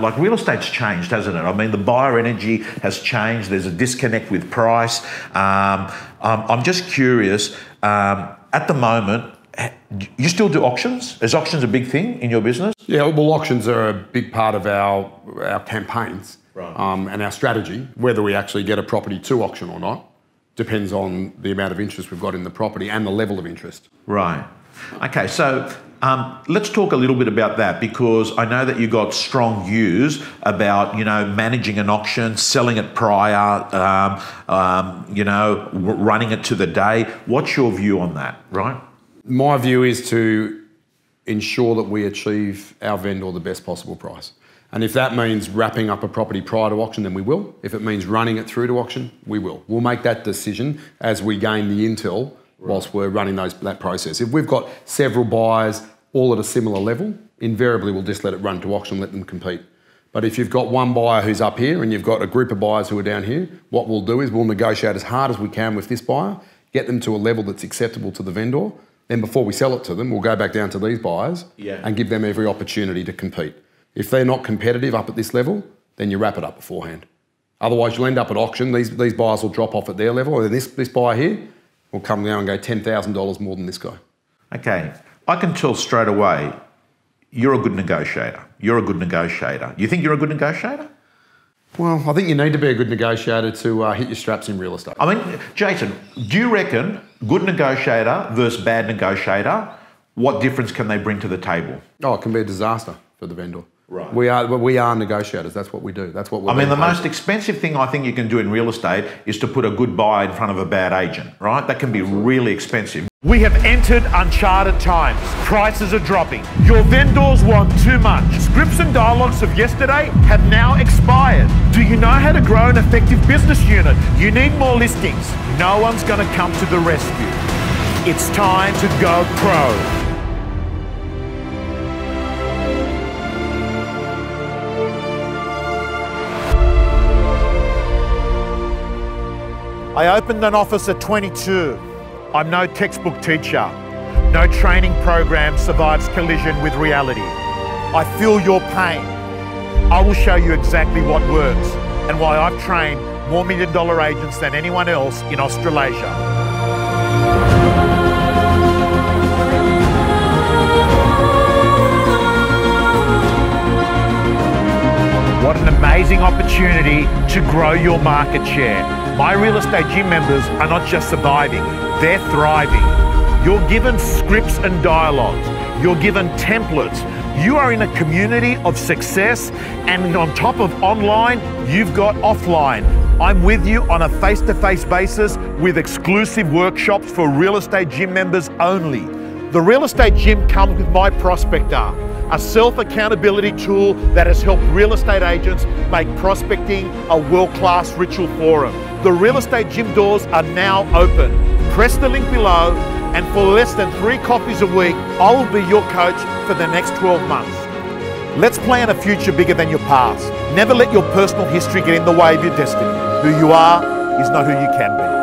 Like real estate's changed, hasn't it? I mean, the buyer energy has changed. There's a disconnect with price. Um, um, I'm just curious. Um, at the moment, you still do auctions? Is auctions a big thing in your business? Yeah, well, auctions are a big part of our our campaigns Right. um, and our strategy. Whether we actually get a property to auction or not depends on the amount of interest we've got in the property and the level of interest. Right. Okay, so um, let's talk a little bit about that because I know that you got strong views about you know managing an auction, selling it prior, um, um, you know, w- running it to the day. What's your view on that? Right. My view is to ensure that we achieve our vendor the best possible price. And if that means wrapping up a property prior to auction, then we will. If it means running it through to auction, we will. We'll make that decision as we gain the intel whilst we're running those, that process. If we've got several buyers all at a similar level, invariably we'll just let it run to auction, let them compete. But if you've got one buyer who's up here and you've got a group of buyers who are down here, what we'll do is we'll negotiate as hard as we can with this buyer, get them to a level that's acceptable to the vendor. Then before we sell it to them, we'll go back down to these buyers Yeah. and give them every opportunity to compete. If they're not competitive up at this level, then you wrap it up beforehand. Otherwise, you'll end up at auction. These, these buyers will drop off at their level, and then this, this buyer here will come down and go $10,000 more than this guy. Okay. I can tell straight away you're a good negotiator. You're a good negotiator. You think you're a good negotiator? Well, I think you need to be a good negotiator to uh, hit your straps in real estate. I mean, Jason, do you reckon good negotiator versus bad negotiator? What difference can they bring to the table? Oh, it can be a disaster for the vendor. Right. We are, we are negotiators. That's what we do. That's what we're I mean, the most expensive thing I think you can do in real estate is to put a good buyer in front of a bad agent, right? That can be really expensive. We have entered uncharted times. Prices are dropping. Your vendors want too much. Scripts and dialogues of yesterday have now expired. Do you know how to grow an effective business unit? You need more listings. No one's going to come to the rescue. It's time to go pro. I opened an office at 22. I'm no textbook teacher. No training program survives collision with reality. I feel your pain. I will show you exactly what works and why I've trained more million dollar agents than anyone else in Australasia. Amazing opportunity to grow your market share. My real estate gym members are not just surviving, they're thriving. You're given scripts and dialogues, you're given templates. You are in a community of success, and on top of online, you've got offline. I'm with you on a face to face basis with exclusive workshops for real estate gym members only. The real estate gym comes with my prospector, a self accountability tool that has helped real estate agents make prospecting a world class ritual for them. The real estate gym doors are now open. Press the link below, and for less than three coffees a week, I will be your coach for the next 12 months. Let's plan a future bigger than your past. Never let your personal history get in the way of your destiny. Who you are is not who you can be.